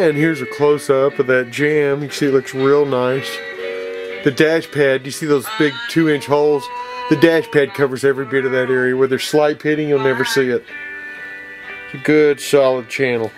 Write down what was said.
And here's a close-up of that jam. You can see it looks real nice. The dash pad, you see those big two-inch holes? The dash pad covers every bit of that area. Where there's slight pitting, you'll never see it. It's a good, solid channel.